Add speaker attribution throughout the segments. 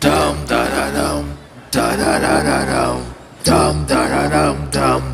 Speaker 1: Dum da da dum, da da da da dum, dum da da dum, dum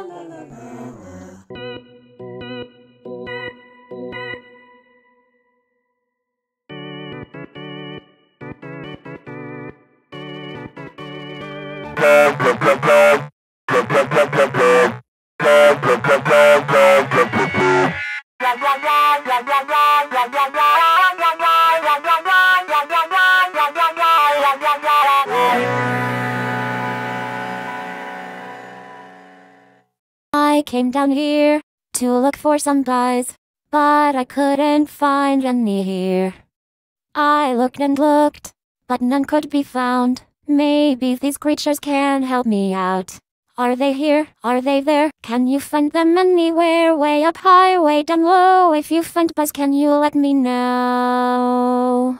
Speaker 2: I came down here to look for some guys, but I couldn't find any here. I looked and looked, but none could be found. Maybe these creatures can help me out. Are they here? Are they there? Can you find them anywhere? Way up high, way down low. If you find Buzz, can you let me know?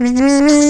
Speaker 3: Mm-hmm.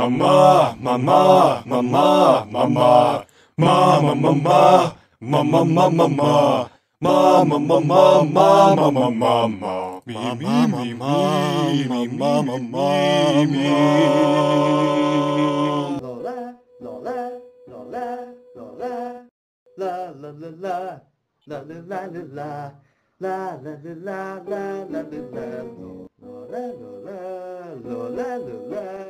Speaker 4: Mama, mama, mama, mama, mama, mama, mama, mama, mama. Mama, mama, mama, mama, mama, me, me, me, me, me, mama, mama, me.
Speaker 5: Lola, Lola, Lola, Lola, la la la la, la la la la la, la la la la la la la la, Lola, Lola, Lola, Lola, Lola. La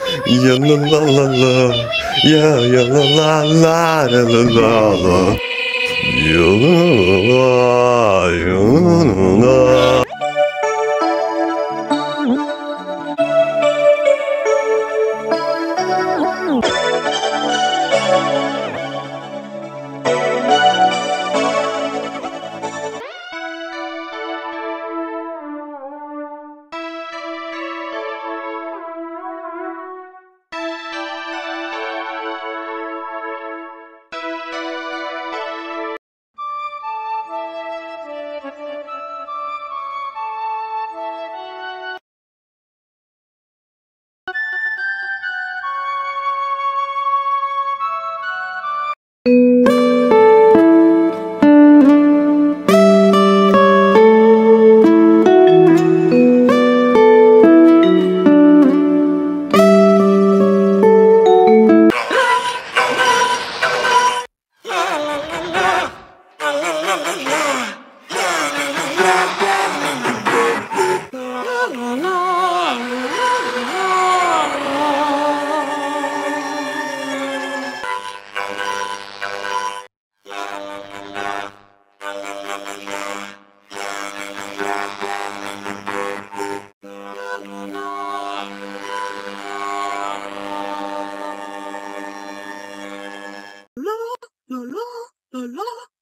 Speaker 6: yeah, la la la la, yeah, yeah, la la la, la la la la, yeah, la la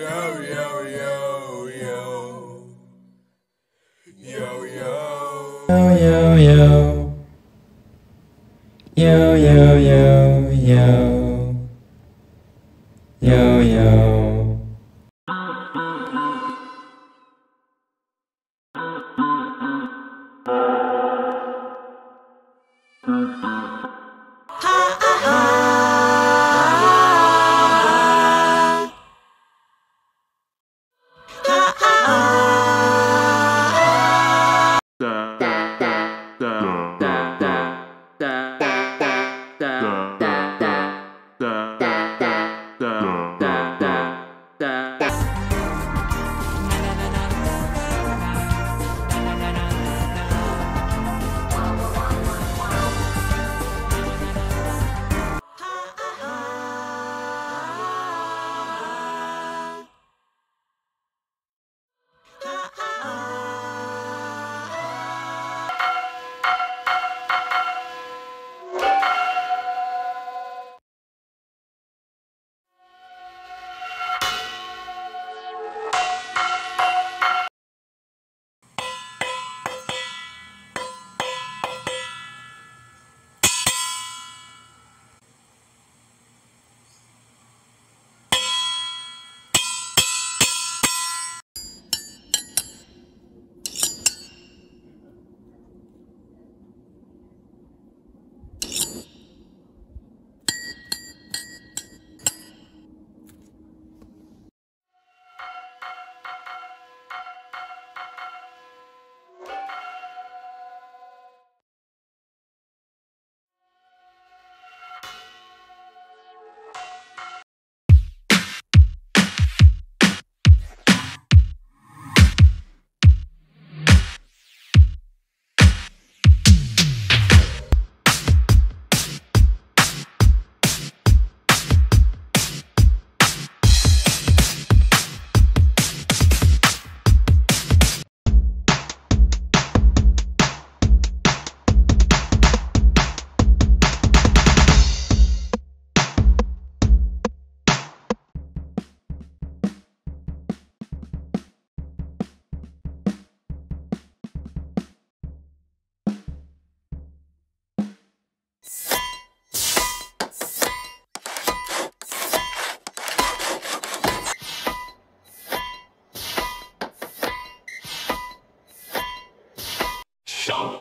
Speaker 1: yo, yo, yo, yo. Yo,
Speaker 4: yo. Yo, yo,
Speaker 1: yo.
Speaker 4: Yo, yo,
Speaker 1: yo,
Speaker 4: yo. Yo, yo. Bum,